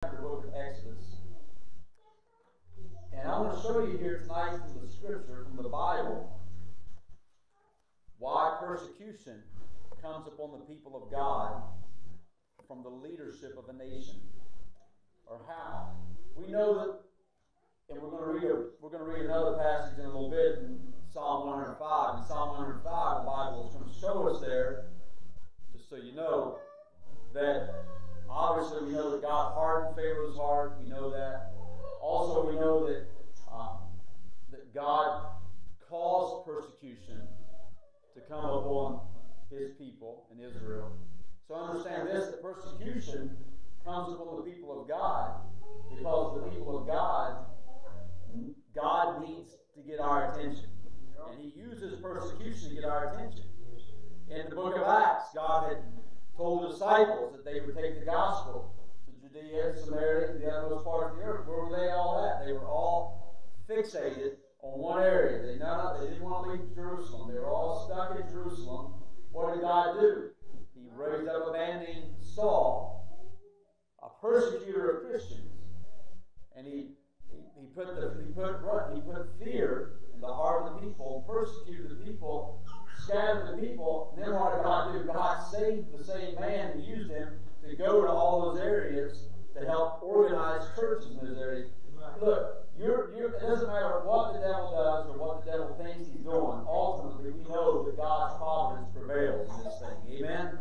the book of Exodus. And I want to show you here tonight from the scripture, from the Bible, why persecution comes upon the people of God from the leadership of a nation. Or how. We know that, and we're going to read a, we're going to read another passage in a little bit in Psalm 105. In Psalm 105, the Bible is going to show us there, just so you know, that obviously we know that God hardened Pharaoh's heart. We know that. Also, we know that um, that God caused persecution to come upon His people in Israel. So understand this: that persecution comes upon the people of God because the people of God, God needs to get our attention, and He uses persecution to get our attention. In the book of Acts, God had told disciples that they would take the gospel to Judea, Samaria, and the uttermost part of the earth. Where were they all at? They were all fixated on one area. They, not, they didn't want to leave Jerusalem. They were all stuck in Jerusalem. What did God do? He raised up a man named Saul, a persecutor of Christians, and he he, put the he put he put fear in the heart of the people, persecuted the people, scattered the people. Then what did God do? God saved the same man and used him to go to all those areas to help organize churches in those areas. Look, you're, you're, it doesn't matter what the devil does or what the devil thinks he's doing. Ultimately, we know that God's providence prevails in this thing. Amen.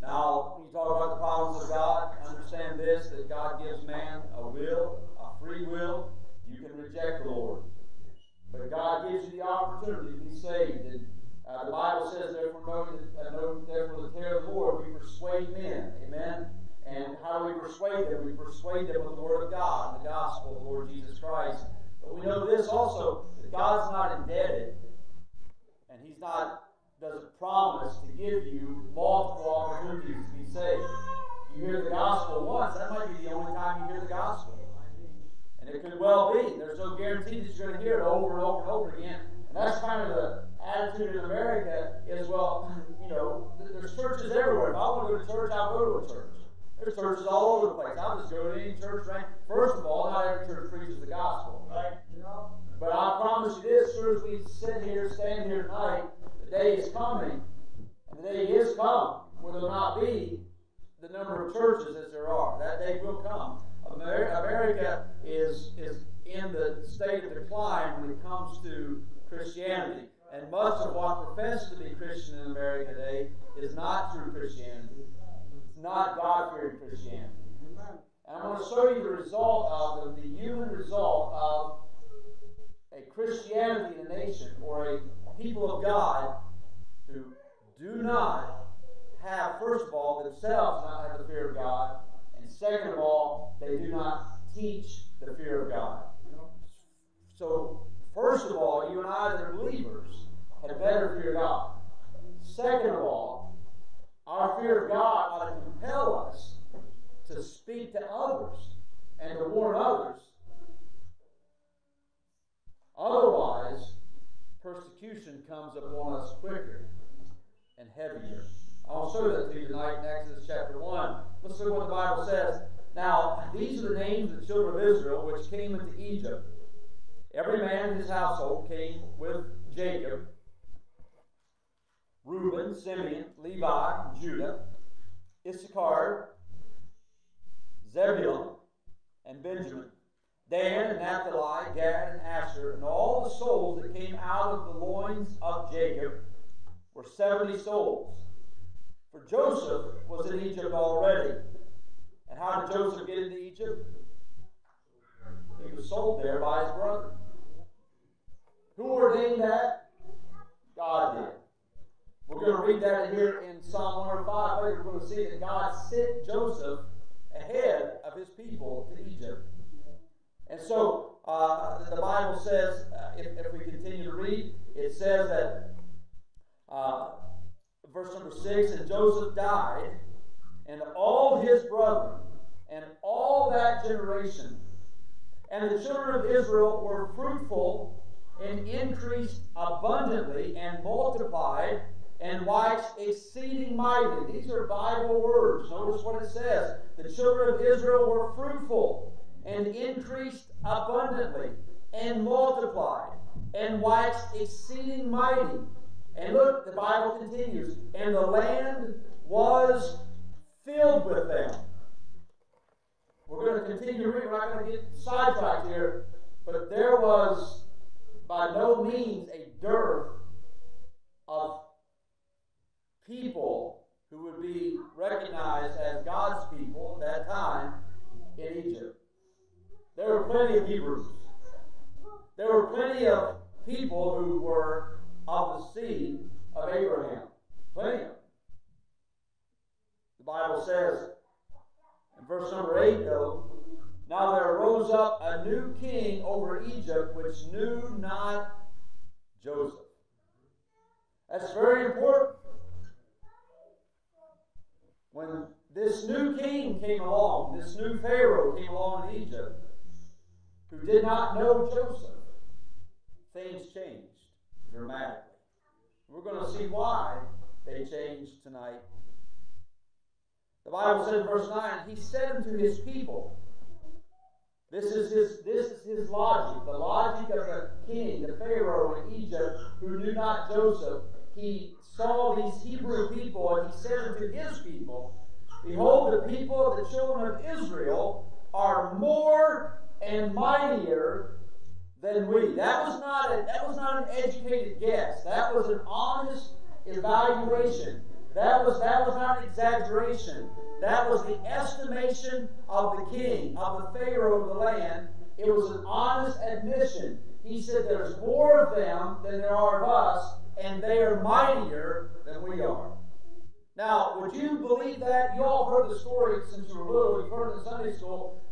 Now, when you talk about the providence of God, understand this: that God gives man a will, a free will. You can reject the Lord, but God gives you the opportunity to be saved. And uh, the Bible says, therefore, know, uh, know therefore the terror of the Lord, we persuade men. Amen. And how do we persuade them? We persuade them with the Word of God and the gospel of the Lord Jesus Christ. But we know this also that God's not indebted, and He's not doesn't promise to give you multiple opportunities to be saved. You hear the gospel once, that might be the only time you hear the gospel. And it could well be. There's no guarantee that you're going to hear it over and over and over again. And that's kind of the attitude in America is, well, you know, there's churches everywhere. If I want to go to church, I'll go to a church. There's churches all over the place. I'll just go to any church, right? First of all, not every church preaches the gospel, right? You know? But I promise you this, sure as we sit here, stand here tonight, the day is coming, and the day is come, where there will not be the number of churches as there are. That day will come. America is, is in the state of decline when it comes to Christianity. And much of what professes to be Christian in America today is not true Christianity. It's not God fearing Christianity. And I'm going to show you the result of the, the human result of a Christianity in a nation or a people of God who do not have, first of all, themselves not have the fear of God, second of all, they do not teach the fear of God. So, first of all, you and I are believers had better fear God. Second of all, our fear of God ought to compel us to speak to others and to warn others. Otherwise, persecution comes upon us quicker and heavier. I'll show that to you tonight in Exodus chapter 1. Let's look what the Bible says. Now, these are the names of the children of Israel which came into Egypt. Every man in his household came with Jacob Reuben, Simeon, Levi, Judah, Issachar, Zebulun, and Benjamin. Dan and Naphtali, Gad and Asher, and all the souls that came out of the loins of Jacob were 70 souls. For Joseph was in Egypt already. And how did Joseph get into Egypt? He was sold there by his brother. Who ordained that? God did. We're going to read that here in Psalm 105 later. We're going to see that God sent Joseph ahead of his people to Egypt. And so uh, the Bible says, uh, if, if, we continue to read, it says that uh, verse number 6 and Joseph died, and all his brethren, and all that generation, and the children of Israel were fruitful and increased abundantly and multiplied and waxed exceeding mighty. These are Bible words. Notice what it says. The children of Israel were fruitful and increased abundantly and multiplied and waxed exceeding mighty. And look, the Bible continues, and the land was filled with them. We're going to continue reading. We're not going to get sidetracked here. But there was by no means a dearth of people who would be recognized as God's people at that time in Egypt. There were plenty of Hebrews. There were plenty of people who were of the seed of Abraham. Plenty The Bible says in verse number 8, though, now there rose up a new king over Egypt which knew not Joseph. That's very important. When this new king came along, this new Pharaoh came along in Egypt, who did not know Joseph, things changed dramatically. We're going to see why they changed tonight. The Bible said in verse 9, He said unto his people, this is his this is his logic, the logic of the king, the Pharaoh in Egypt, who knew not Joseph. He saw these Hebrew people, and he said unto his people, Behold, the people of the children of Israel are more and mightier than we. That was not a, that was not an educated guess. That was an honest evaluation. That was that was not an exaggeration. That was the estimation of the king, of the Pharaoh of the land. It was an honest admission. He said, There's more of them than there are of us, and they are mightier than we are. Now, would you believe that? You all heard the story since you were little. You've heard it in Sunday school,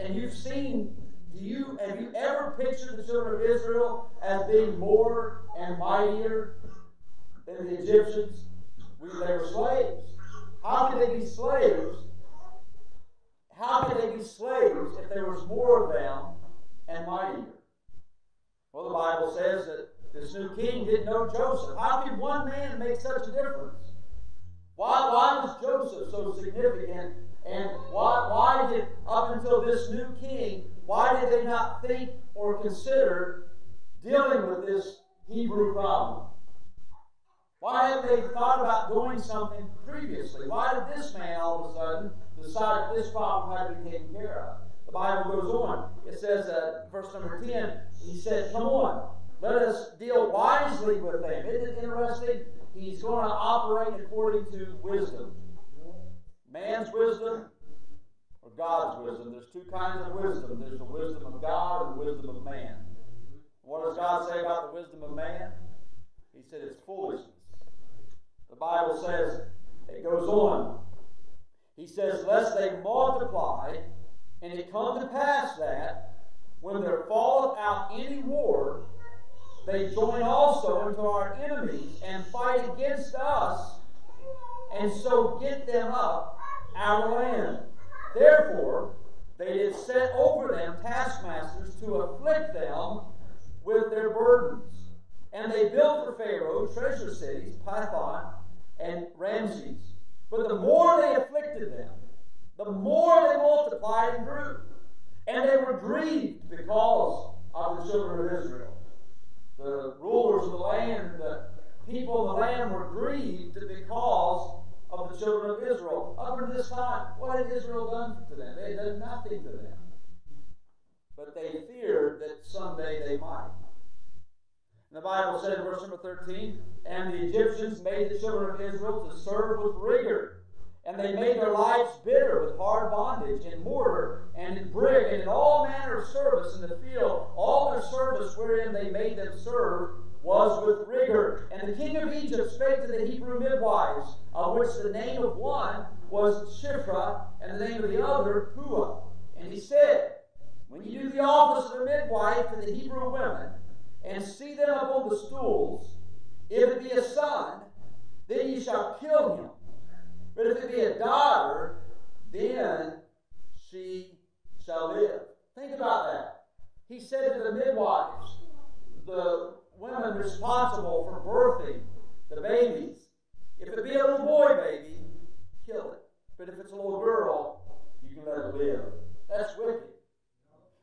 and you've seen. Do you have you ever pictured the children of Israel as being more and mightier than the Egyptians? We, they were slaves. How could they be slaves? How could they be slaves if there was more of them and mightier? Well, the Bible says that this new king didn't know Joseph. How could one man make such a difference? Why, why was Joseph so significant? And why, why did, up until this new king, why did they not think or consider dealing with this Hebrew problem? Why had they thought about doing something previously? Why did this man all of a sudden decide this problem had to be taken care of? The Bible goes on. It says, uh, verse number 10, he said, Come on, let us deal wisely with them. Isn't it interesting? He's going to operate according to wisdom. Man's wisdom God's wisdom. There's two kinds of wisdom there's the wisdom of God and the wisdom of man. What does God say about the wisdom of man? He said it's foolishness. The Bible says, it goes on. He says, Lest they multiply, and it come to pass that when there falleth out any war, they join also unto our enemies and fight against us, and so get them up our land. Therefore, they did set over them taskmasters to afflict them with their burdens. And they built for Pharaoh treasure cities, Pithom, and Ramses. But the more they afflicted them, the more they multiplied and grew. And they were grieved because of the children of Israel. The rulers of the land, the people of the land were grieved because of the children of Israel. Up until this time, what had Israel done to them? They had done nothing to them. But they feared that someday they might. And the Bible said in verse number 13, And the Egyptians made the children of Israel to serve with rigor. And they made their lives bitter with hard bondage, in mortar, and in brick, and in all manner of service in the field. All their service wherein they made them serve was with rigor. And the king of Egypt spake to the Hebrew midwives, of which the name of one was Shiphrah, and the name of the other Puah. And he said, When you do the office of a midwife to the Hebrew women, and see them upon the stools. If it be a son, then ye shall kill him. But if it be a daughter, then she shall live. Think about that. He said to the midwives, the women responsible for birthing the babies. If it be a little boy baby, kill it. But if it's a little girl, you can let it live. That's wicked.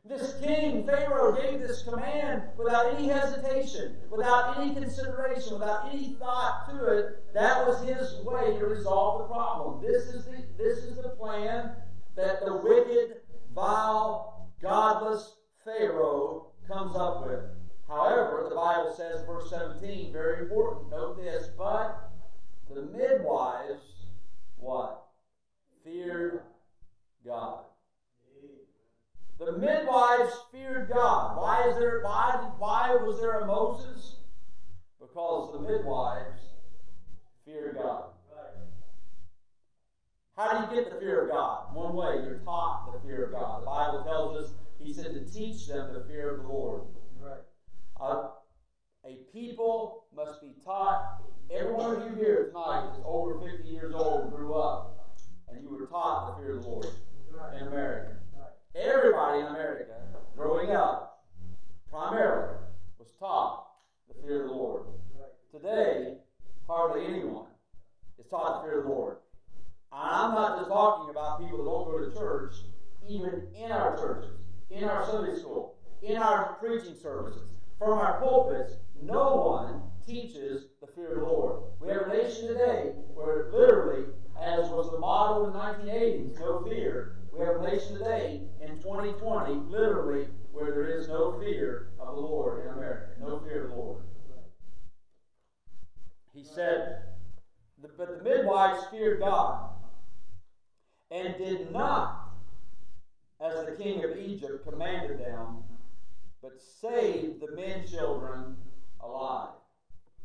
This king, Pharaoh, gave this command without any hesitation, without any consideration, without any thought to it. That was his way to resolve the problem. This is the, this is the plan that the wicked, vile, godless Pharaoh comes up with. However, the Bible says, verse 17, very important, note this, but the midwives, what? Feared God. The midwives feared God. Why is there why why was there a Moses? Because the midwives feared God. How do you get the fear of God? One way, you're taught the fear of God. The Bible tells us, He said to teach them the fear of the Lord. A people must be taught. Every one of you here tonight is over 50 years old grew up, and you were taught the fear of the Lord in America. Everybody in America, growing up, primarily, was taught the fear of the Lord. Today, hardly anyone is taught the fear of the Lord. I'm not just talking about people that don't go to church, even in our churches, in our Sunday school, in our preaching services, from our pulpits. No one teaches the fear of the Lord. We have a nation today where literally, as was the motto in the 1980s, no fear, we have a nation today in 2020, literally, where there is no fear of the Lord in America. No fear of the Lord. He said, But the midwives feared God and did not, as the king of Egypt commanded them, but saved the men children alive.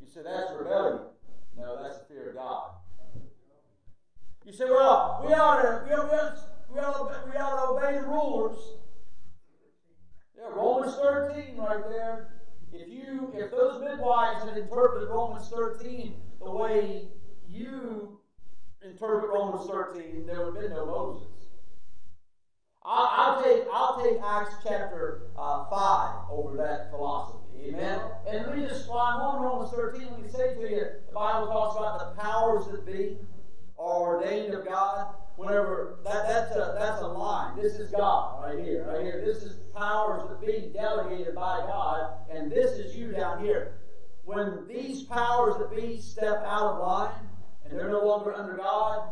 You say that's rebellion. No, that's the fear of God. You say, well, we ought to, we ought, we ought, we ought, we ought to obey the rulers. Yeah, Romans 13 right there. If you, if those midwives had interpreted Romans 13 the way you interpret Romans 13, there would have been no Moses. I'll, I'll take I'll take Acts chapter uh, five over that philosophy. Amen. And let me just I'm on Romans 13, let me say to you, the Bible talks about the powers that be are ordained of God whenever that, that's a that's a line. This is God right here, right here. This is powers that be delegated by God, and this is you down here. When these powers that be step out of line and they're no longer under God,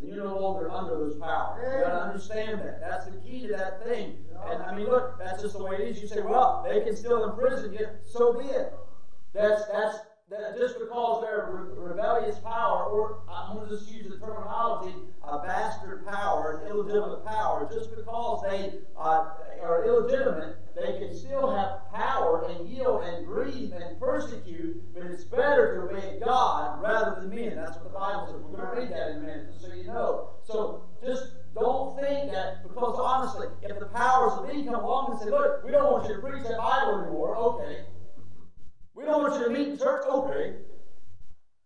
then you're no longer under those powers. You gotta understand that. That's the key to that thing. And I mean, look, that's just the way it is. You say, well, they can still imprison you, so be it. That's that's that just because they're re- rebellious power, or I'm going to just use the terminology, a bastard power, an illegitimate power, just because they uh, are illegitimate, they can still have power and yield and grieve and persecute, but it's better to obey God rather than men. That's what the Bible says. We're going to read that in a minute, so you know. So just don't think that, because honestly, if the powers of men come along and say, look, we don't want you to preach that Bible anymore, okay. We don't want you to meet in church. Okay.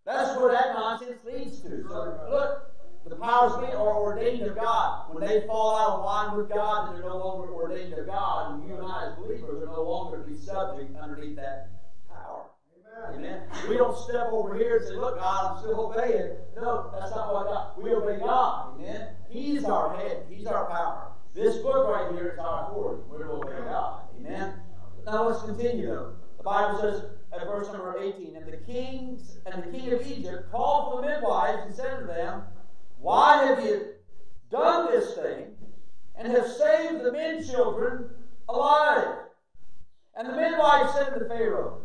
That's where that nonsense leads to. So look, the powers be are ordained of God. When they fall out of line with God, then they're no longer ordained of God. And you and I, as believers, are no longer to be subject underneath that power. Amen. Amen. We don't step over here and say, "Look, God, I'm still obeying." No, that's not what God. We obey God. Amen. He's our head. He's our power. This book right here is our authority. We're to obey God. Amen. Now let's continue though. The Bible says at verse number 18, and the kings and the king of Egypt called for the midwives and said to them, Why have you done this thing and have saved the men children alive? And the midwives said to Pharaoh,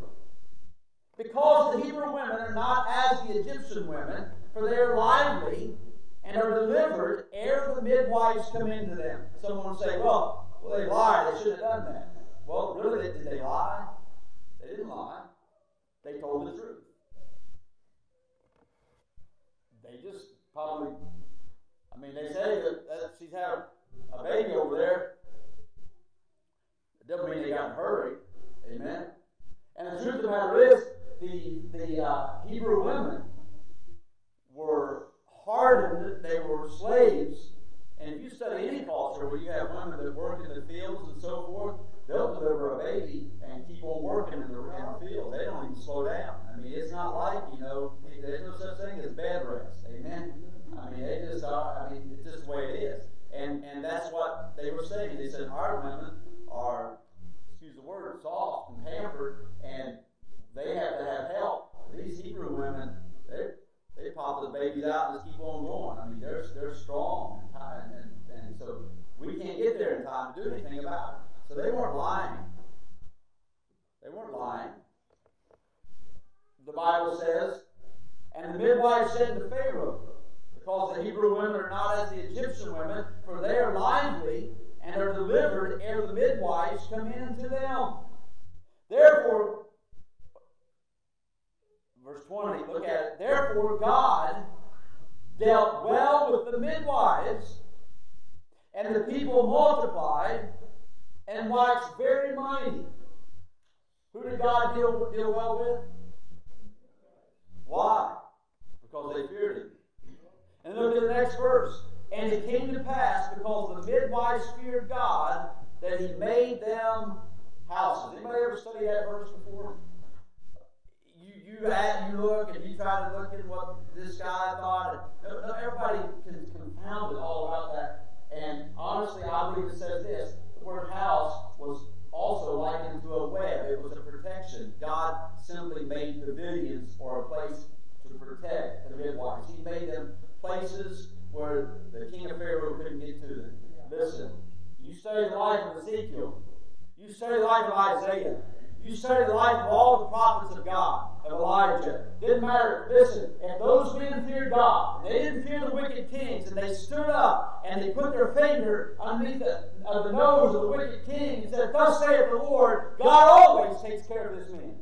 Because the Hebrew women are not as the Egyptian women, for they are lively and are delivered ere the midwives come into them. Someone will say, Well, well they lied, they shouldn't have done that. Well, really, did they lie? Didn't lie. They told the truth. They just probably, I mean, they say that, that she's had a baby over there. It doesn't mean they got hurry. Amen. And the truth of the matter is, the, the uh, Hebrew women were hardened, they were slaves. And if you study any culture where you have women that work in the fields and so forth, they'll deliver a baby and keep on working in the, in the field. They don't even slow down. I mean, it's not like, you know, there's no such thing as bed rest. Amen? I mean, they just are, I mean, it's just the way it is. And, and that's what they were saying. They said our women are, excuse the word, soft and pampered, and they have to have help. These Hebrew women, they they pop the babies out and just keep on going. I mean, they're they're strong and, and, and so we can't get there in time to do anything about it. So they weren't lying. They weren't lying. The Bible says, and the midwife said to Pharaoh, because the Hebrew women are not as the Egyptian women, for they are lively and are delivered ere the midwives come in unto them. Therefore, verse 20, look at it. Therefore, God dealt well with the midwives, and the people multiplied and waxed very mighty. Who did God deal, deal well with? Why? Because they feared him. And look at the next verse. And it came to pass, because the midwives feared God, that he made them houses. Anybody ever study that verse before? You you add, you look and you try to look at what this guy thought. Everybody can confound it all about that. And honestly, I believe it says this: the word house was also likened to a web. It was a protection. God simply made pavilions or a place to protect the midwives. He made them places where the king of Pharaoh couldn't get to them. Listen, you study the life of Ezekiel, you study the life of Isaiah, you study the life of all the prophets of God, of Elijah. Didn't matter. Listen, if those men feared God, they didn't fear the wicked kings, and they stood up and they put their finger underneath the, uh, the nose of the wicked king and said, Thus saith the Lord, God always takes care of his men.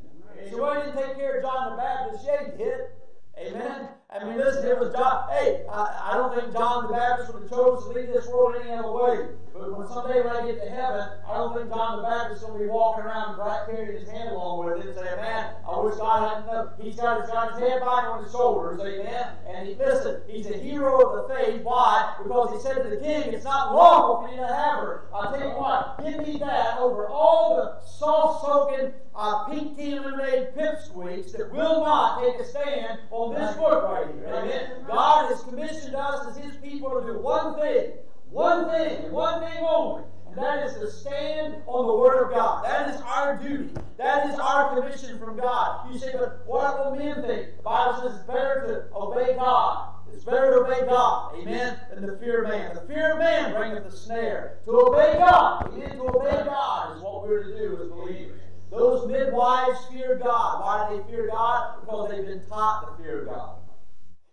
So why didn't take care of John the Baptist? Yeah, he did. Amen. I mean, listen, it was John. Hey, I, I don't think John the Baptist would have chose to leave this world any other way. But when someday when I get to heaven, I don't think John the Baptist to be walking around and carrying his hand along with it and saying, "Man, I wish God hadn't done." He's got, got his head back on his shoulders, amen. And he listen, he's a hero of the faith. Why? Because he said to the king, "It's not lawful for you to have her." I'll tell you what, give me that over all the soft-soaking uh, pink tea lemonade pipsqueaks that will not take a stand on this book right here. Amen. God has commissioned us as His people to do one thing, one thing, one thing only. And that is to stand on the Word of God. That is our duty. That is our commission from God. You say, but what will men think? The Bible says it's better to obey God. It's better to obey God, amen, than the fear of man. The fear of man bringeth a snare. To obey God, amen, to obey God is what we're to do as believers. Those midwives fear God. Why do they fear God? Because they've been taught the fear of God.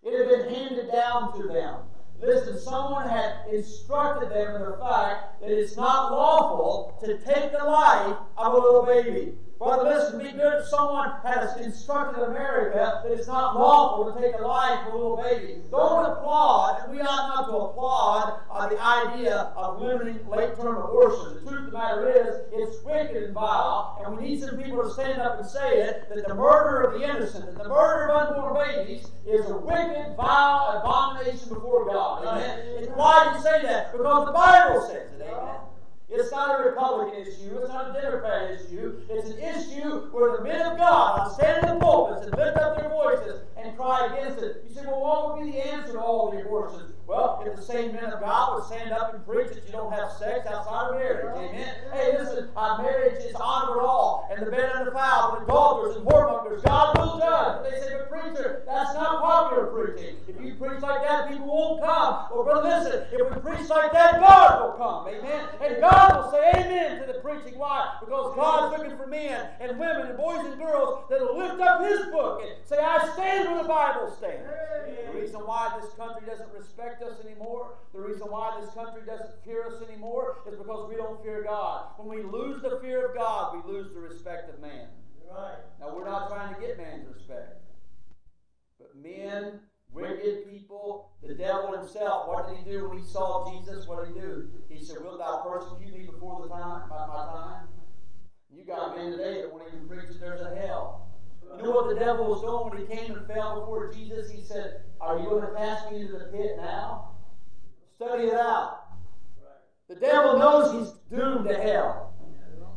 It had been handed down to them. Listen, someone had instructed them in the fact that it's not lawful to take the life of a little baby. Brother, listen, be good if someone has instructed America that it's not lawful to take the life of a little baby. Don't applaud, and we ought not to applaud uh, the idea of limiting late term abortion. The truth of the matter is, it's wicked and vile, and we need some people to stand up and say it that the murder of the innocent, that the murder of unborn babies is a wicked, vile abomination before God. Amen. And why do you say that? Because the Bible says it. Amen. It's not a Republican issue. It's not a Democrat issue. It's an issue where the men of God stand in the pulpits and lift up their voices and cry against it. You say, well, what would be the answer to all the abortions? The same men of God would stand up and preach that you don't have sex outside of marriage, amen. Hey, listen, uh, marriage is honor all, and the bed undefiled, and adulterers and whoremongers, God will judge. But they say, but preacher, that's not popular preaching. If you preach like that, people won't come. Well, brother, listen, if we preach like that, God will come, amen. And God will say amen to the preaching. Why? Because God's looking for men and women and boys and girls that will lift up His book and say, I stand where the Bible stands. The reason why this country doesn't respect us anymore, the reason why this country doesn't fear us anymore, is because we don't fear God. When we lose the fear of God, we lose the respect of man. Right. Now, we're not trying to get man's respect. But men, wicked people, the devil himself, what did he do when he saw Jesus? What did he do? He said, Wilt thou persecute me before the time, by my time? You got men today that won't even preach that there's a hell. You know what the devil was doing when he came and fell before Jesus? He said, Are you going to cast me into the pit now? Study it out. The devil knows he's doomed to hell.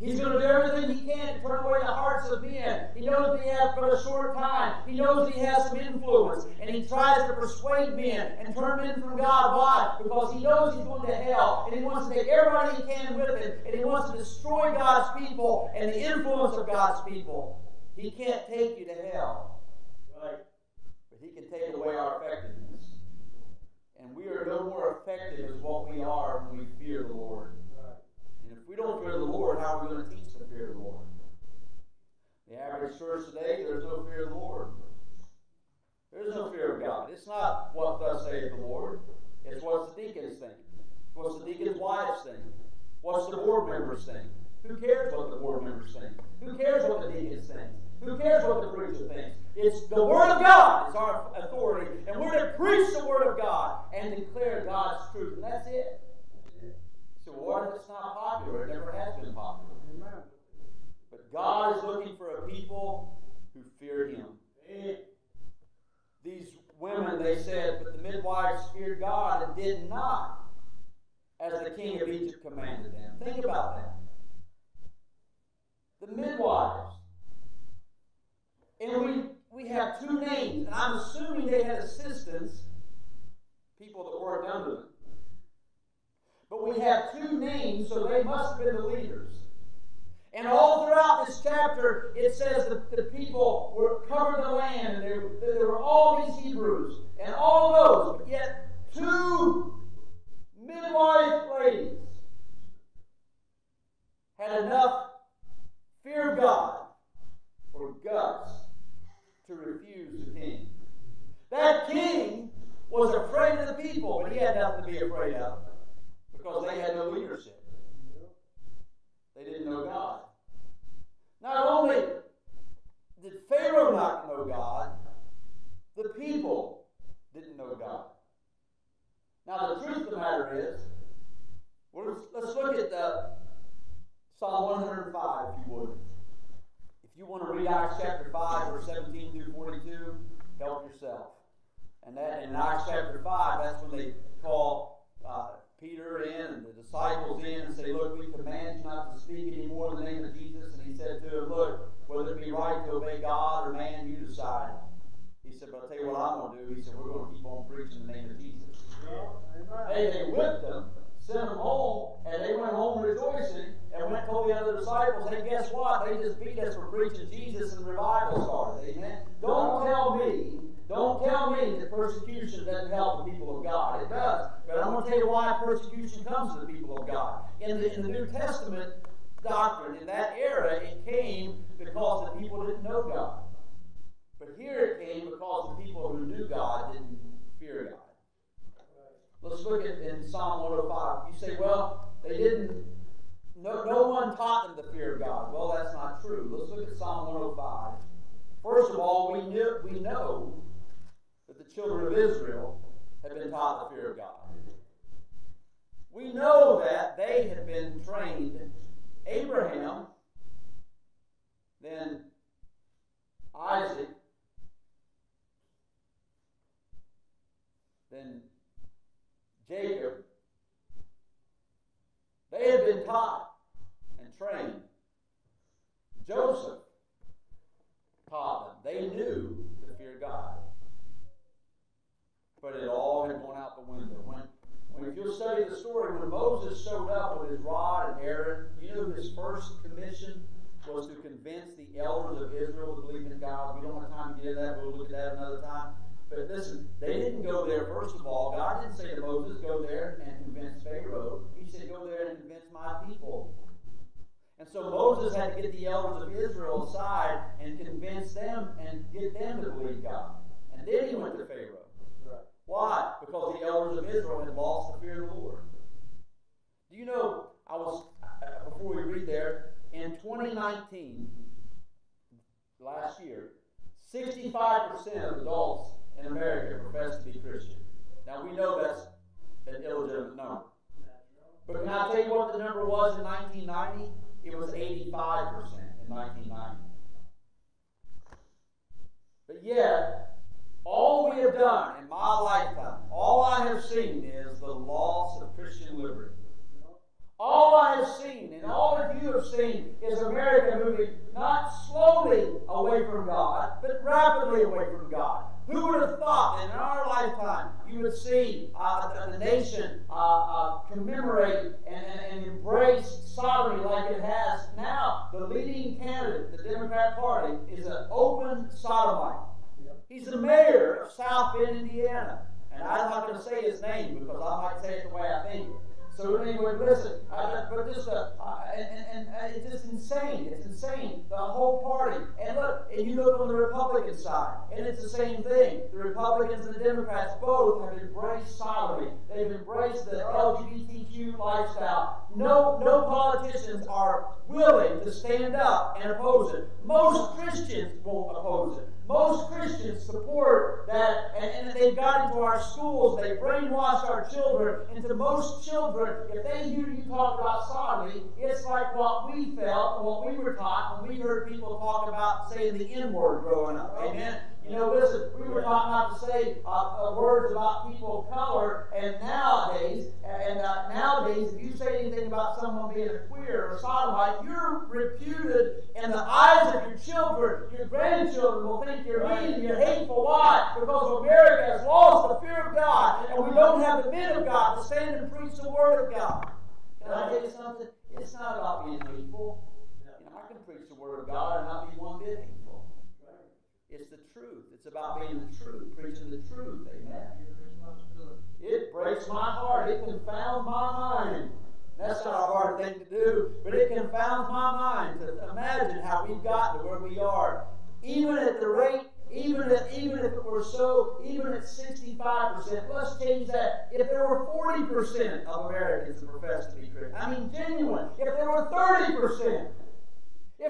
He's going to do everything he can to turn away the hearts of men. He knows he has but a short time. He knows he has some influence. And he tries to persuade men and turn men from God. Why? Because he knows he's going to hell. And he wants to take everybody he can with him. And he wants to destroy God's people and the influence of God's people. He can't take you to hell. Right. But he can take away our effectiveness we are no more effective as what we are. yet, all we have done in my lifetime, all I have seen is the loss of Christian liberty. All I have seen and all of you have seen is America moving not slowly away from God, but rapidly away from God. Who would have thought that in our lifetime you would see uh, the, the, nation uh, uh, commemorate and, and, and, embrace sovereignty like it has now? The leading candidate, the Democrat Party, is an open sodomite. He's the mayor of South Bend, Indiana. And I'm not going to say his name because I might say it the way I think it. So anyway, listen, uh, but just uh, uh, and, and, and it's just insane. It's insane. The whole party. And look, and you look on the Republican side, and it's the same thing. The Republicans and the Democrats both have embraced sodomy. They've embraced the LGBTQ lifestyle. No, no politicians are willing to stand up and oppose it. Most Christians won't oppose it. Most Christians support that, and, and they've got into our schools, they brainwashed our children. And to most children, if they hear you talk about sodomy, it's like what we felt what we were taught when we heard people talk about saying the N word growing up. Amen. You know, listen, we were taught not to say uh, uh, words about people of color, and nowadays, and uh, nowadays, if you say anything about someone being a queer or sodomite, you're reputed in the eyes of your children. Your grandchildren will think you're mean and you're hateful. Why? Because America has lost the fear of God, and we don't have the men of God to stand and preach the Word of God. Can I tell you something? It's not about being hateful. I can preach the Word of God and not be one bit hateful. It's the truth. It's about being the truth, preaching the truth. Amen. It breaks my heart. It confounds my mind. That's not a hard thing to do, but it confounds my mind to imagine how we've gotten to where we are. Even at the rate, even if, even if it were so, even at 65%, let's change that. If there were 40% of Americans who profess to be Christian, I mean genuine, if there were 30%,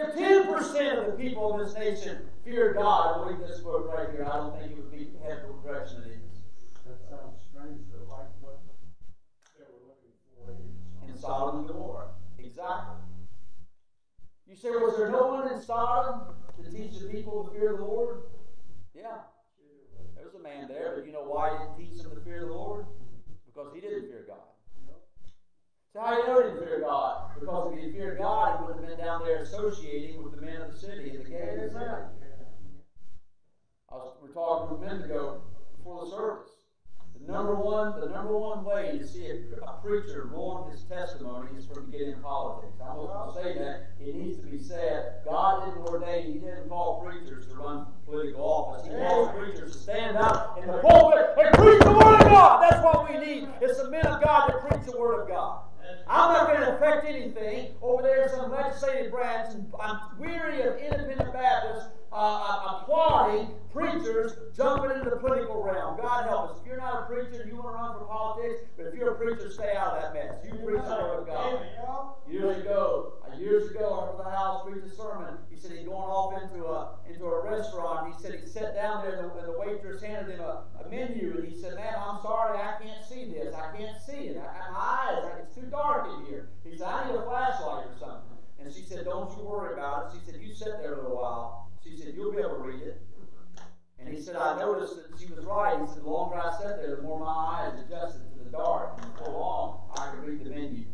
if 10% of the people in this nation fear God, I believe this book right here, I don't think it would be head the direction it is. That sounds strange, though, like what they were looking for in Sodom and Gomorrah. Exactly. You say, was there no one in Sodom to teach the people to fear the Lord? Yeah. There was a man there, but you know why he didn't teach them to fear the Lord? Because he didn't fear God. So how you know he didn't fear God? Because if he feared God, he wouldn't have been down there associating with the men of the city and the gay of the city. I was, we were talking a minute ago before the service. The number one, the number one way to see a, a preacher ruin his testimony is from getting in politics. I'm going to say that. It needs to be said. God didn't ordain, He didn't call preachers to run for political office. He calls preachers to stand up in the pulpit and preach the Word of God. That's what we need. It's the men of God that preach the Word of God. I'm not going to affect anything over there in some legislative branch, and I'm weary of independent Baptists uh, uh, applauding preachers jumping into the political realm. God help us. If you're not a preacher and you want to run for politics, but if you're a preacher, stay out of that mess. You preach the Word of God. Years ago, uh, years ago, Uncle House preached a sermon. He said he's going off into a into a restaurant. He said he sat down there, and the, and the waitress handed him a, a menu, and he said, "Man, I'm sorry, I can't see this. I can't see it. I, my eyes, it's too dark in here." He said, "I need a flashlight or something." And she said, "Don't you worry about it." She said, "You sit there a little while." She said, You'll be able to read it. And he said, I noticed that she was right. He said, The longer I sat there, the more my eyes adjusted to the dark. And before long, I could read the menu.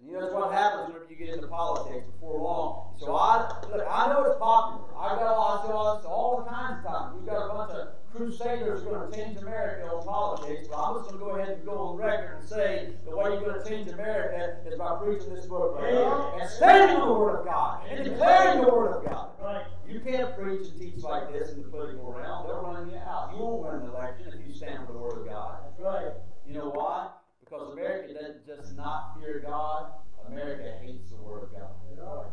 And you know that's what happens whenever you get into politics before long. So I look, I know it's popular. I got a lot of this all the kinds of times. We've got a bunch of crusaders going to change America on politics, but I'm just going to go ahead and go on record and say the way you're going to change America is by preaching this book right and standing the Word of God and declaring the Word of God. Right. You can't preach and teach like this in the political realm. They'll run you out. You won't win an election if you stand for the Word of God. Right. You know why? Because America doesn't just not fear God. America hates the Word of God. Right.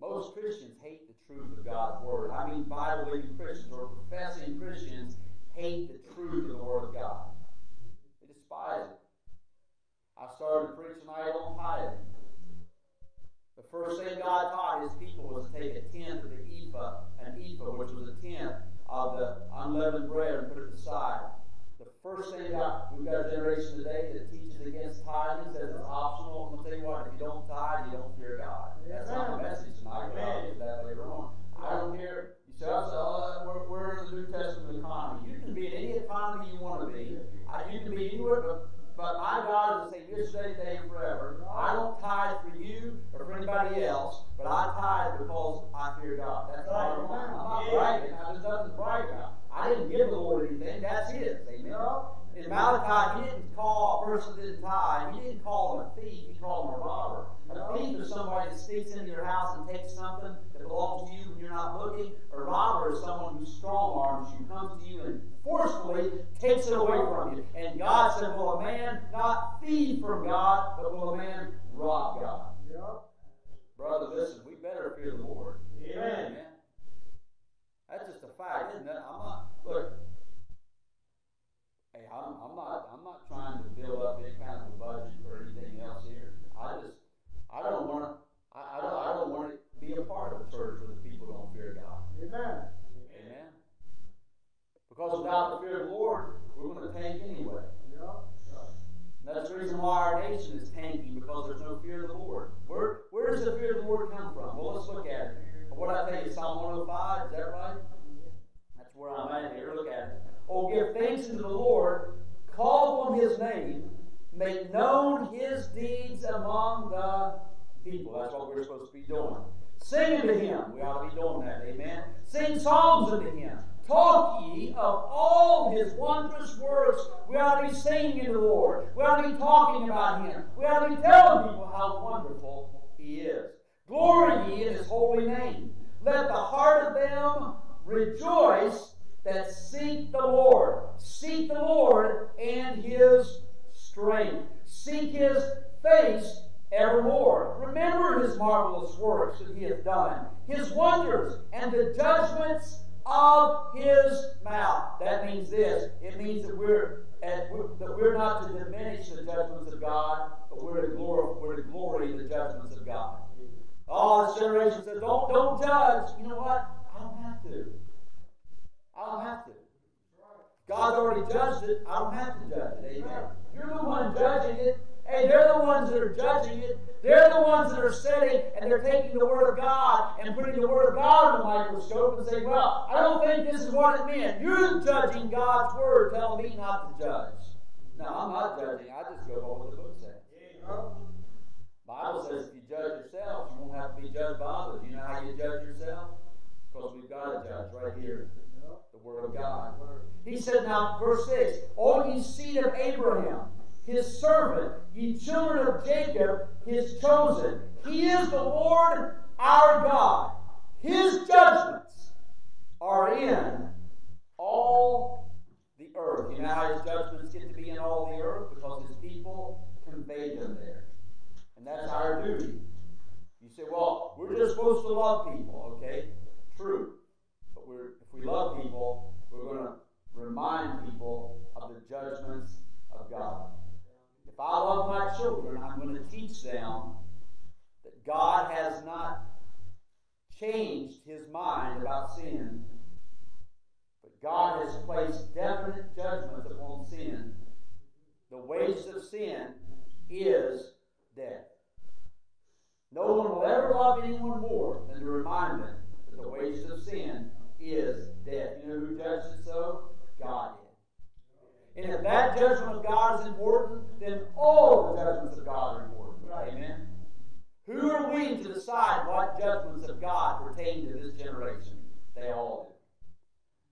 Most Christians hate the truth of God's Word. I mean, Bible believing Christians or professing Christians hate the truth of the Word of God. They despise it. I started to preach tonight on tithing. The first thing God taught his people was to take a tenth of the ephah, an ephah, which was a tenth of the unleavened bread, and put it aside. The first thing God, we've got a generation today that teaches against tithing, says it's optional. I'm going to tell you what, if you don't tithe, you don't fear God. That's not the message tonight. I'll get that later on. I don't care. You say, oh, we're, we're in the New Testament economy. You can be in any economy you want to be. Uh, you can be anywhere, but but my God is the same yesterday, today, and forever. I don't tithe for you or for anybody else, but I tithe because I fear God. That's all I'm, I'm not bragging. I just nothing to brag about. I didn't give the Lord anything. That's His. Amen. In Malachi, He didn't call a person that didn't tithe. He didn't call him a thief. He called him a robber. A somebody that sneaks into your house and takes something that belongs to you when you're not looking. A robber is someone who strong arms you, comes to you and forcefully takes away from you. And God said, Will a man not feed from God, but will a man rob God? Yep. Brother, listen, we better fear the Lord. Amen. That's just a fact, isn't it? I'm not look. Hey, I'm, I'm not I'm not trying to build up any kind of a budget or anything else here. I just I don't want to I, I don't I don't want to be a part of a church where the people don't fear God. Amen. Amen. Because without the fear of the Lord, we're going to tank anyway. Yep. And that's the reason why our nation is tanking because there's no fear of the Lord. Where where does the fear of the Lord come from? Well, let's look at it. What I tell you, Psalm 105, is that right? That's where I'm at here. Look at it. Oh, give thanks unto the Lord, call upon his name, make known his deeds among the people. That's what we're supposed to be doing. Sing unto him. We ought to be doing that. Amen. Sing psalms unto him. Talk ye of all his wondrous works. We ought to be singing to the Lord. We ought to be talking about him. We ought to be telling people how wonderful he is. Glory ye in his holy name. Let the heart of them rejoice that seek the Lord. Seek the Lord and his strength. Seek his face evermore. Remember his marvelous works that he hath done, his wonders, and the judgments of his mouth. That means this. It means that we're at, that we're not to diminish the judgments of God, but we're to glory, we're to glory in the judgments of God. Oh, this generation says, don't, don't judge. You know what? I don't have to. I don't have to. God's already judged it. I don't have to judge it. Amen. You're the one judging it. Hey, they're the ones that are judging it. They're the ones that are sitting and they're taking the Word of God and putting the Word of God in the microscope and saying, well, I don't think this is what it meant. You're judging God's Word, telling me not to judge. No, I'm not judging. I just go by what the book says. Bible says if you judge yourself, you won't have to be judged by others. You know how you judge yourself? Because we've got a judge right here. The Word of God. He said, now, verse 6 O ye seed of Abraham, his servant, ye children of Jacob, his chosen. He is the Lord our God. His judgments are in all the earth. You know how his judgments get to be in all the earth? Because his people conveyed them there. And that's our duty. You say, well, we're just supposed to love people, okay? True. But we're, if we love people, we're going to remind people of the judgments of God. If I love my children, I'm going to teach them that God has not changed his mind about sin, but God has placed definite judgments upon sin. The wages of sin is death. No one will ever love anyone more than to remind them that the wages of sin is death. You know who judged it so? God. And if that judgment of God is important, then all the judgments of God are important. Amen. Who are we to decide what judgments of God pertain to this generation? They all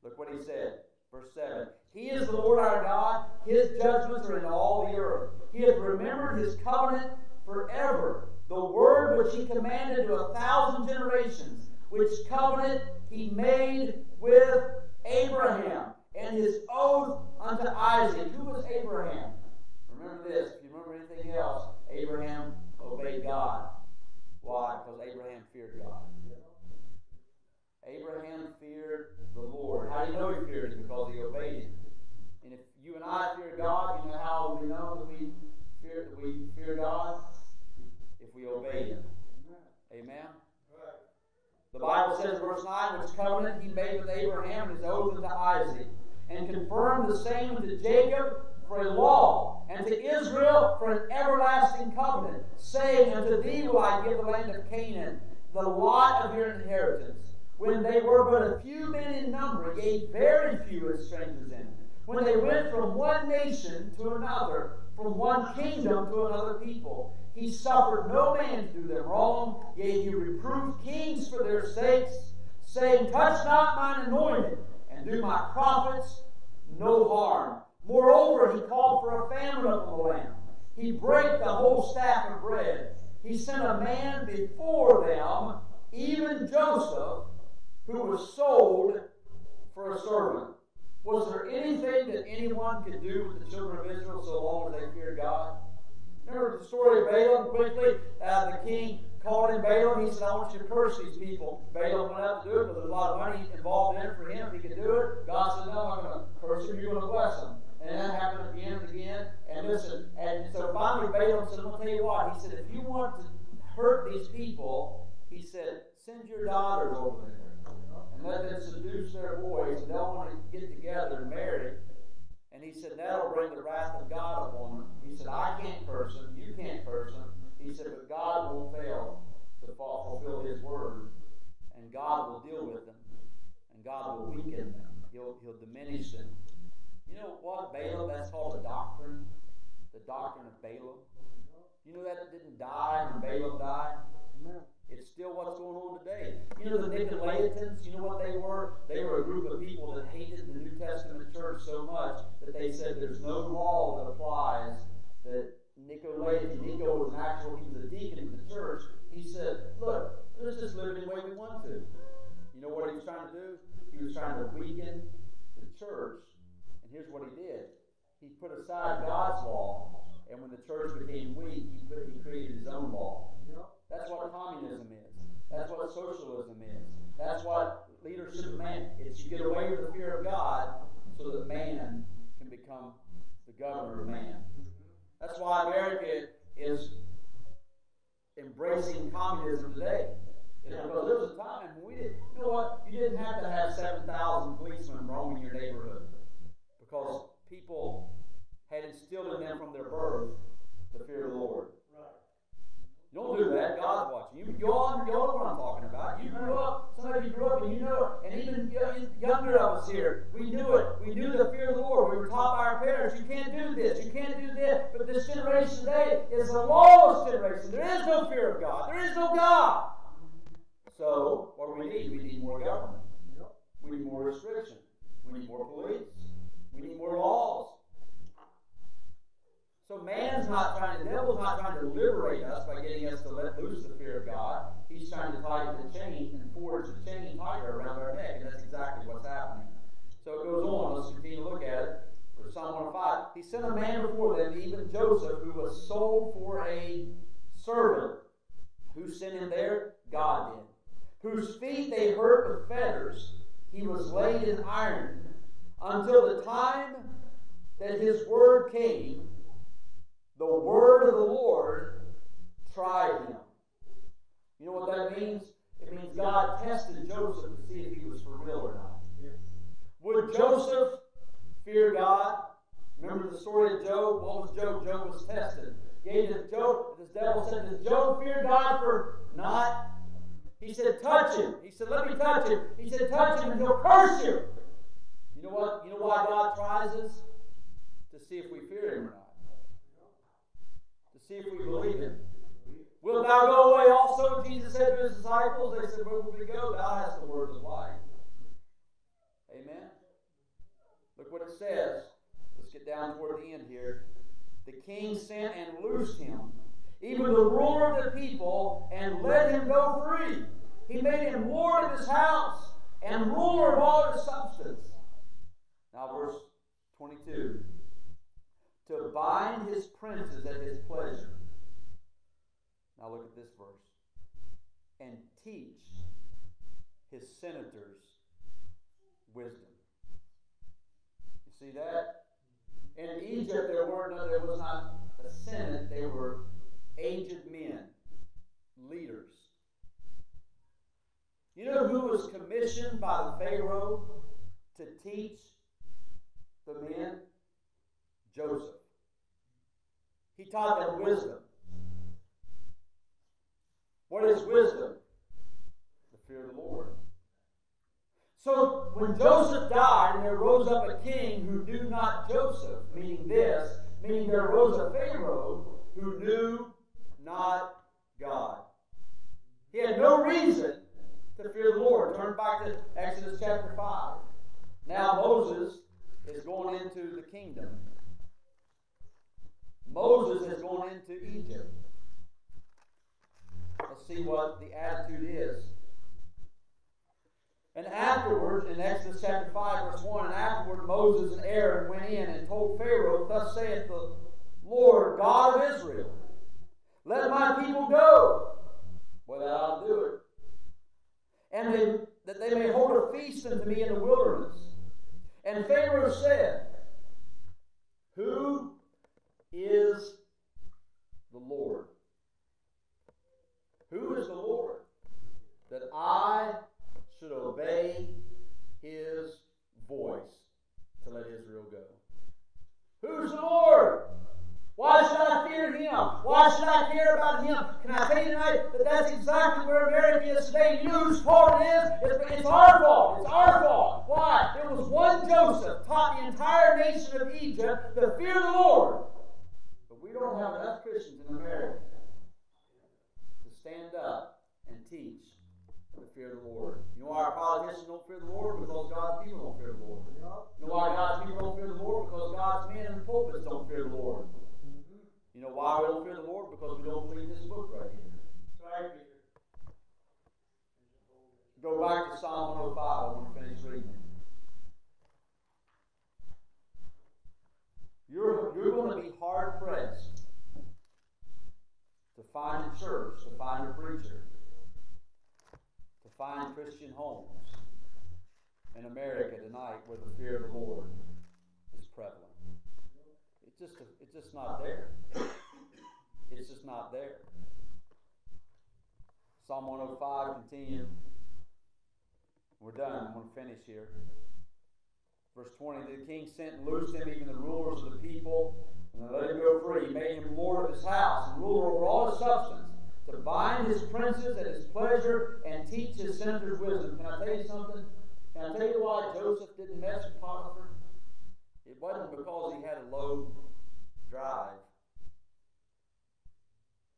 do. Look what he said. Verse 7. He is the Lord our God. His judgments are in all the earth. He has remembered his covenant forever. The word which he commanded to a thousand generations, which covenant he made with Abraham, and his oath unto Isaac. Who was Abraham? Remember this. If you remember anything else, Abraham obeyed God. Why? Because Abraham feared God. Abraham feared the Lord. How do you know he feared him? Because he obeyed him. And if you and I fear God, you know how we know that we fear that we fear God? If we obey him. Amen. The Bible says, verse 9, which covenant he made with Abraham and his oath unto Isaac, and confirmed the same to Jacob for a law, and to Israel for an everlasting covenant, saying, Unto thee will I give the land of Canaan, the lot of your inheritance. When they were but a few men in number, yea, very few as strangers in it. When they went from one nation to another, from one kingdom to another people. He suffered no man to do them wrong, yea, he reproved kings for their sakes, saying, Touch not mine anointed, and do my prophets no harm. Moreover, he called for a famine upon the land. He brake the whole staff of bread, he sent a man before them, even Joseph, who was sold for a servant. Was there anything that anyone could do with the children of Israel so long as they feared God? Remember the story of Balaam quickly? Uh, the king called in Balaam. He said, I want you to curse these people. Balaam went out to do it, but there was a lot of money involved in it for him. If he could do it, God said, No, I'm going to curse him. You're going to bless him. And that happened again and again. And listen, and so finally Balaam said, I'm going to tell you what. He said, If you want to hurt these people, he said, send your daughters over there and let them seduce their boys, and they'll want to get together and marry. And he said, That'll bring the wrath of God upon them. He said, I can't curse them. You can't curse them. He said, But God to fulfill his word. And God will deal with them. And God will weaken them. He'll, he'll diminish them. You know what, Balaam? That's called a doctrine. The doctrine of Balaam. You know that didn't die when Balaam died? It's still what's going on today. You know the Nicolaitans, you know what they were? They were a group of people that hated the New Testament church so much that they said there's no law that applies that Nicolaitan, Nico was an actual, he was a deacon in the church. He said, look, let's just live any way we want to. You know what he was trying to do? He was trying to weaken the church. And here's what he did. He put aside God's law, and when the church became weak, he, put, he created his own law. That's what communism is. That's what socialism is. That's what leadership of man. It's you get away from the fear of God so that man can become the governor of man. That's why America is embracing communism today. It's because there was a time when we didn't, you know what? You didn't have to have 7,000 policemen roaming your neighborhood because people had instilled in them from their birth the fear of the Lord. You don't do that. God's watching. You, you all, you all know what I'm talking about. You grew up, some of you grew up and you know it. And even younger of us here, we knew it. We knew the fear of the Lord. We were taught by our parents, you can't do this, you can't do this. But this generation today is a lawless generation. There is no fear of God. There is no God. So, what do we need? We need more government. We need more restriction. We need more police. We need more laws. So man's not trying, the devil's not trying to liberate us by getting us to let loose the fear of God. He's trying to tighten the chain and forge the chain tighter around our neck, and that's exactly what's happening. So it goes on. Let's continue to look at it. For Psalm 105, he sent a man before them, even Joseph, who was sold for a servant. Who sent him there? God did. Whose feet they hurt with fetters. He was laid in iron until the time that his word came the word of the Lord tried him. You know what that means? It means God tested Joseph to see if he was for real or not. Would Joseph fear God? Remember the story of Job? What was Job? Job was tested. Gave to Job, this devil said, Does Job fear God for not? He said, Touch him. He said, Let me touch him. He said, Touch him and he'll curse you. You know what? You know why God tries us? To see if we fear him or not see if we believe him. Wilt thou go away also? Jesus said to his disciples. They said, Where will we go? Thou hast the words of life. Amen. Look what it says. Let's get down toward the end here. The king sent and loosed him, even the ruler of the people, and let him go free. He made him lord of his house and ruler of all his substance. Now, verse 22 to bind his princes at his pleasure. Now look at this verse. And teach his senators wisdom. You see that? In Egypt, there were no, there was not a senate. They were aged men, leaders. You know who was commissioned by the Pharaoh to teach the men? Joseph. He taught them wisdom. What is wisdom? The fear of the Lord. So when Joseph died, and there rose up a king who knew not Joseph, meaning this, meaning there rose a Pharaoh who knew not God. He had no reason to fear the Lord. Turn back to Exodus chapter 5. Now Moses is going into the kingdom. Moses is going into Egypt. Let's see what the attitude is. And afterwards, in Exodus chapter 5, verse 1, and afterward Moses and Aaron went in and told Pharaoh, Thus saith the Lord God of Israel, Let my people go. Boy, I'll do it. And they, that they may hold a feast unto me in the wilderness. And Pharaoh said, Who is the Lord? Who is the Lord? That I should obey his voice to let Israel go. Who's the Lord? Why should I fear him? Why should I care about him? Can I tell you tonight that that's exactly where America is today? You whose fault it is? It's, it's our fault. It's our fault. Why? There was one Joseph taught the entire nation of Egypt to fear the Lord. But we don't have enough Christians in America to stand up and teach to fear the Lord. You know why our politicians don't fear the Lord? Because God's people don't fear the Lord. You know why God's people don't fear the Lord? Because God's men in the pulpits don't fear the Lord. You know why we don't fear the Lord? Because we don't believe this book right here. Go back to Psalm 105. I want to finish reading it. You're, you're going to be hard pressed to find a church, to find a preacher, to find Christian homes in America tonight where the fear of the Lord is prevalent. It's just, it's just not there. It's just not there. Psalm 105, continue. We're done. I'm going to finish here. Verse 20 The king even the rulers of the people, and let him go free. He made him lord of his house and ruler over all his substance, to bind his princes at his pleasure and teach his senators wisdom. Can I tell you something? Can I tell you why Joseph didn't mess with Potiphar? It wasn't because he had a low drive,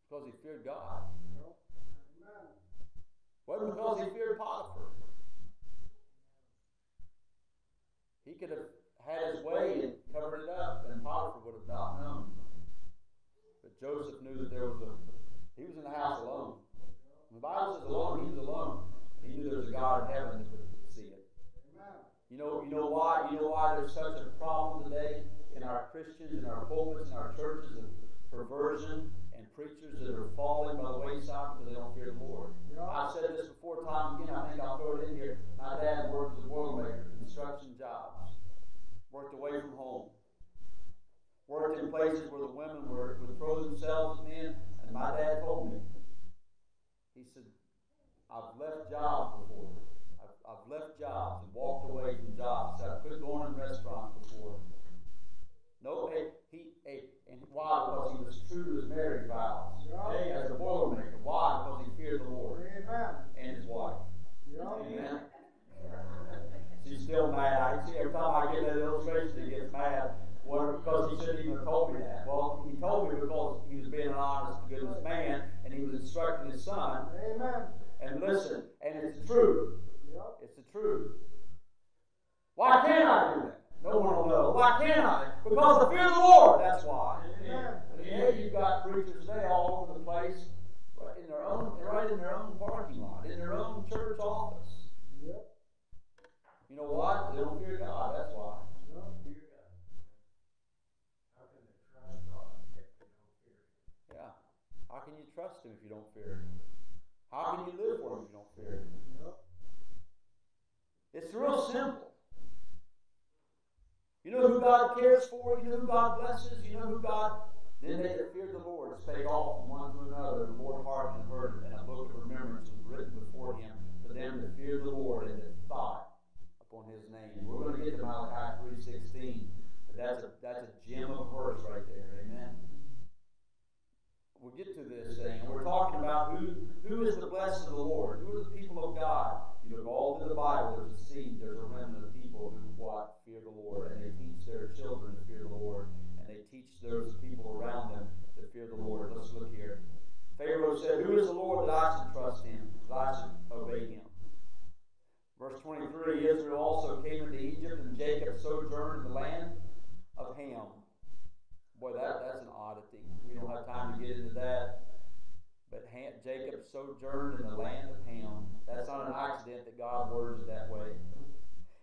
because he feared God. It wasn't because he feared Potiphar. He could have had his way and covered it up, and Potiphar would have not known. But Joseph knew that there was a, he was in the house alone. The Bible says alone, he was alone. He knew there was a God in heaven that could see it. You know, you know why? You know why there's such a problem today in our Christians, in our pulpits, in our churches of perversion and preachers that are falling by the wayside because they don't fear the Lord. I've said this before, time again. I think I'll throw it in here. My dad worked as a boilermaker, construction jobs, worked away from home, worked in places where the women were, would throw themselves at men. And my dad told me, he said, I've left jobs before. I've, I've left jobs and walked away from jobs. He said, I quit going in restaurants before. No, he, hey, and why? Because he was true to his marriage vows. Hey, as a boilermaker. Why? Because he feared the Lord Amen. and his wife. Yeah. Amen. She's still mad. I see every time I get that illustration, she gets mad. What? Because he shouldn't even have told me that. Well, he told me because he was being an honest goodness man, and he was instructing his son. Amen. And listen, and it's the truth. Yep. It's the truth. Why can't I do that? No one will know. Why can't I? Because I fear of the Lord. That's why. Amen. Yeah, you've got preachers today all over the place, right in their own, right in their own parking lot, in their own church office. Know? They don't fear God. That's why. Yep. How can they trust God if they don't fear Him? Yeah. How can you trust Him if you don't fear Him? How can you live for Him if you don't fear Him? It's real simple. You know who God cares for? You know who God blesses? You know who God. Then they that feared the Lord spake off from one to another. The Lord hearkened and heard, and a book of remembrance was written before him for them that feared the Lord and that thought his name. We're going to get to Malachi 3.16, but that's a, that's a gem of a verse right there. Amen. We'll get to this thing, we're talking about who, who is the blessed of the Lord? Who are the people of God? You look all through the Bible, there's a seed, there's a remnant of people who what? Fear the Lord, and they teach their children to fear the Lord, and they teach those people around them to fear the Lord. Let's look here. Pharaoh said, Who is the Lord that I should trust him, that I should obey him? Verse 23 Israel also came into Egypt, and Jacob sojourned in the land of Ham. Boy, that, that's an oddity. We don't have time to get into that. But Ham, Jacob sojourned in the land of Ham. That's not an accident that God words it that way.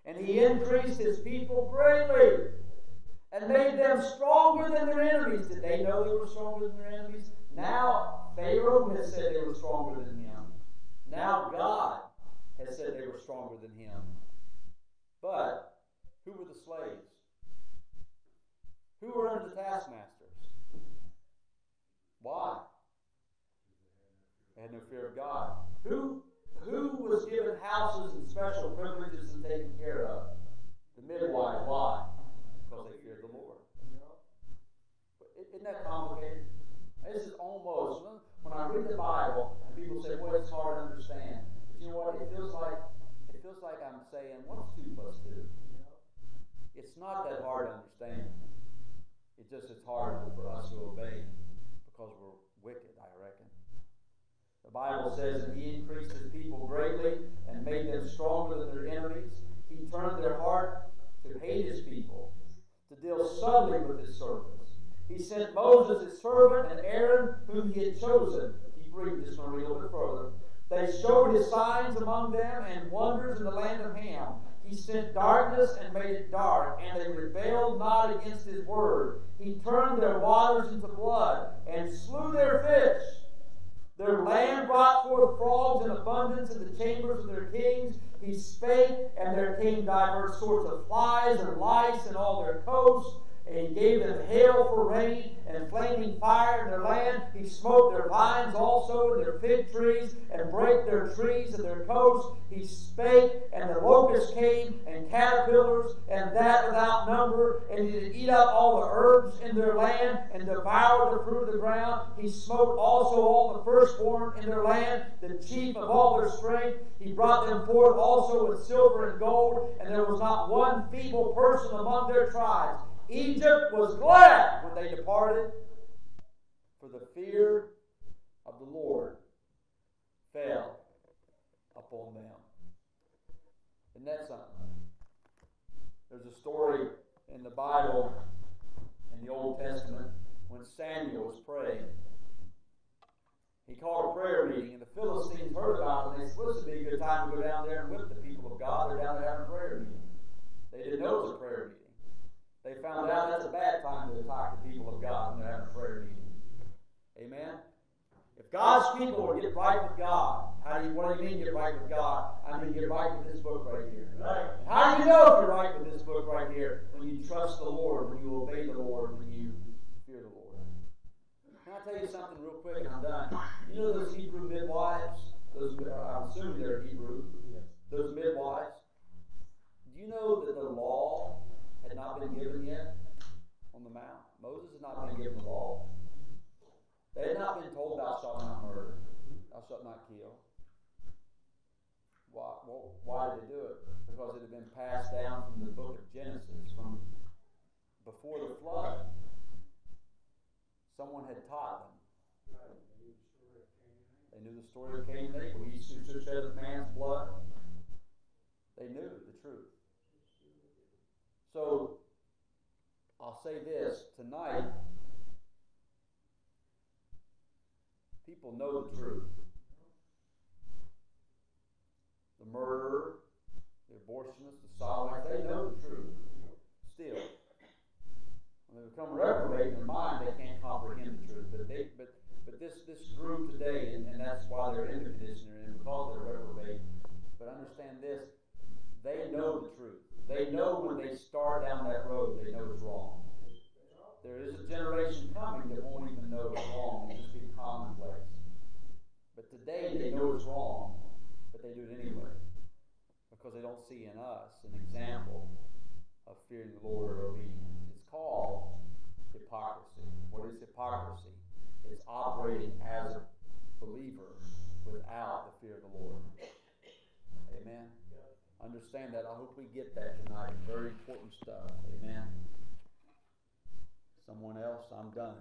And he increased his people greatly and made them stronger than their enemies. Did they know they were stronger than their enemies? Now Pharaoh has said they were stronger than him. Now God has said they were stronger than him. But who were the slaves? Who were under the taskmasters? Why? They had no fear of God. Who who was given houses and special privileges and taken care of? The midwives. Why? Because they feared the Lord. Isn't that complicated? This is almost when I read the Bible and people say, "Well, it's hard to understand." You know what? It feels like it feels like I'm saying, "What's two plus two? It's not that hard to understand. It just is hard for us to obey because we're wicked. I reckon. The Bible says that He increased His people greatly and made them stronger than their enemies. He turned their heart to hate His people, to deal subtly with His servants. He sent Moses, his servant, and Aaron, whom he had chosen. Keep reading, to read a little bit further. They showed his signs among them and wonders in the land of Ham. He sent darkness and made it dark, and they rebelled not against his word. He turned their waters into blood and slew their fish. Their land brought forth frogs in abundance in the chambers of their kings. He spake, and there came divers sorts of flies and lice in all their coasts and he gave them hail for rain and flaming fire in their land. He smote their vines also and their fig trees and brake their trees of their coasts. He spake, and the locusts came and caterpillars and that without number. And he did eat up all the herbs in their land and devoured the fruit of the ground. He smote also all the firstborn in their land, the chief of all their strength. He brought them forth also with silver and gold, and there was not one feeble person among their tribes. Egypt was glad when they departed, for the fear of the Lord fell upon them. Isn't that something? There's a story in the Bible, in the Old Testament, when Samuel was praying. He called a prayer meeting, and the Philistines heard about it, and they said, this would be a good time to go down there and whip the people of God. They're down there having a prayer meeting. They didn't know it was a prayer meeting. They found out that's a bad time to attack the people of God when they're having a prayer meeting. Amen? If God's people will get right with God, how do you, what do you mean get right with God? I mean get right with this book right here. Right. How do you know if you're right with this book right here? When you trust the Lord, when you obey the Lord, when you fear the Lord. Can I tell you something real quick and I'm done? You know those Hebrew midwives? Those, uh, I'm assuming they're Hebrew. Those midwives. Do you know that the law had not been given yet on the Mount. Moses had not been given the law. They had not been told, Thou shalt not murder, thou shalt not kill. Why, well, why did they do it? Because it had been passed down from the book of Genesis, from before the flood. Someone had taught them. They knew the story of Cain and Abel. He who shed man's blood. They knew the truth. So, I'll say this tonight, people know the truth. The murderer, the abortionist, the sodomite, they know the truth. Still. When they become reprobate in their mind, they can't comprehend the truth. But they but but this this group today, and, and that's why they're in the condition they're in, because they're reprobate. But understand this, they know the truth. They know when they start down that road, they know it's wrong. There is a generation coming that won't even know it's wrong. It'll just be commonplace. But today they know it's wrong, but they do it anyway. Because they don't see in us an example of fearing the Lord or obedience. It's called hypocrisy. What is hypocrisy? It's operating as a believer without the fear of the Lord. Amen. Understand that. I hope we get that tonight. Very important stuff. Amen. Someone else, I'm done.